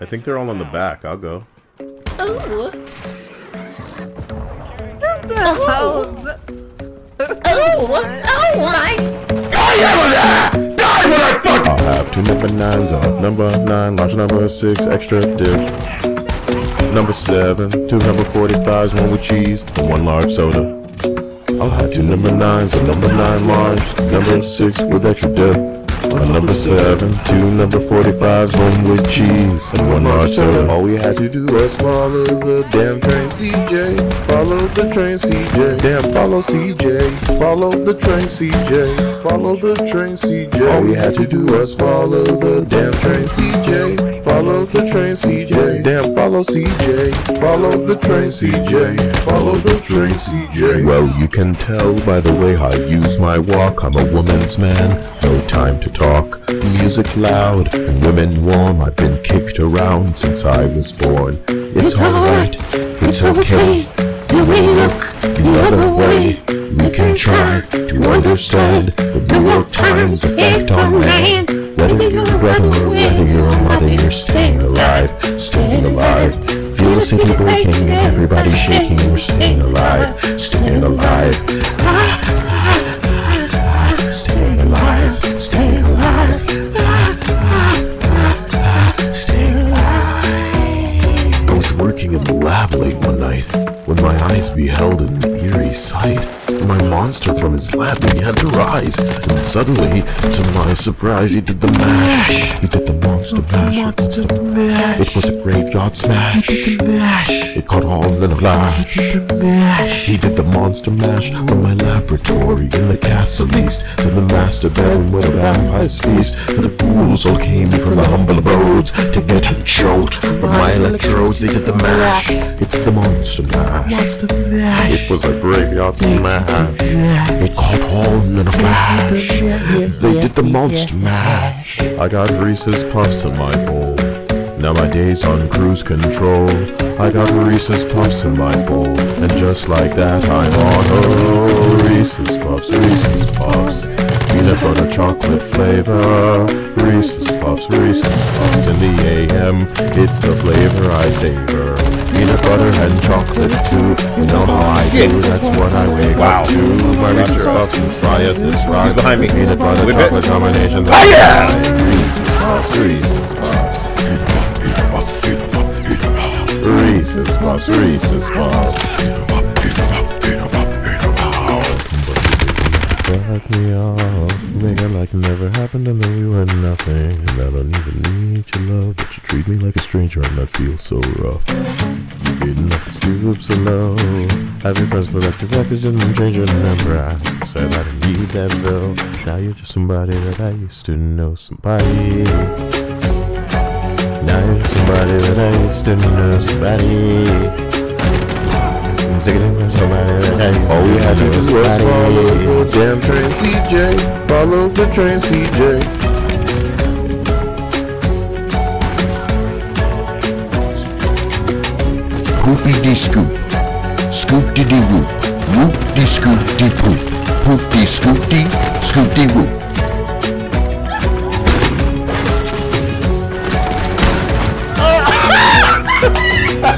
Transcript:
I think they're all on the back. I'll go. Oh. Oh, Oh. Oh my. I fuck! I'll have two number nines up. Number nine, large number six, extra dip. Number seven, two number 45s, one with cheese, and one large soda. I'll have two number nines, a number nine large, number six with extra dip. A number seven, two number 45s, one with cheese, and one large soda. All we had to do was follow the damn train, CJ. Follow the train, CJ. Damn, follow CJ. Follow the train, CJ. Follow the train, CJ. All we had to do was follow the damn train, CJ. Follow the train, CJ. Damn, follow CJ. Follow the train, CJ. Follow the train, CJ. Well, you can tell by the way I use my walk. I'm a woman's man. No time to talk. Music loud and women warm. I've been kicked around since I was born. It's, alright. It's okay. You may look the other way. We can try to understand the New York Times effect on man. Whether you're a brother or whether you're a mother, you're staying alive, staying alive. Feel the city breaking and everybody shaking. We're staying alive, staying alive. Staying alive, staying alive. Staying alive. I was working in the lab late one night when my eyes beheld an eerie sight. My monster from his lab began to rise, and suddenly, to my surprise, he did the mash. He did the monster mash. Monster mash. It was a graveyard smash. He did the mash. It caught all in a flash. He did the mash. He did the monster mash from my laboratory in the castle east to the master bedroom where the vampires feast. And the ghouls all came from the humble abodes to get a choked from my electrodes. They did the mash. It did the monster mash. Monster mash. It was a graveyard smash. It caught on in a flash. They did the monster mash. I got Reese's Puffs in my bowl. Now my day's on cruise control. I got Reese's Puffs in my bowl. And just like that, I'm on oh Reese's Puffs, Reese's Puffs. Peanut butter chocolate flavor. Reese's Puffs, Reese's Puffs in the AM. It's the flavor I savor. Peanut butter and chocolate too. You know how I do, that's what I wake Wow. up to. My Reese's Puffs inspired this ride. He's behind me. Peanut butter Whip it. chocolate combinations. Oh, yeah! Reese's Puffs, Reese's Puffs. Reese's Puffs, Reese's Puffs. Cut me off, it like it never happened, and then we were nothing. And I don't even need your love, but you treat me like a stranger, and that feels so rough. You getting up the stoop so low. Have your friends up your package and then change your number. I said I didn't need that though. Now you're just somebody that I used to know. Somebody. Now you're somebody that I used to know. Somebody. All we had to do was follow the damn train CJ. Follow the train CJ. Poopy dee scoop. Scoop dee dee whoop. Whoop dee scoop dee poop. Poop dee scoop dee. Scoop dee whoop.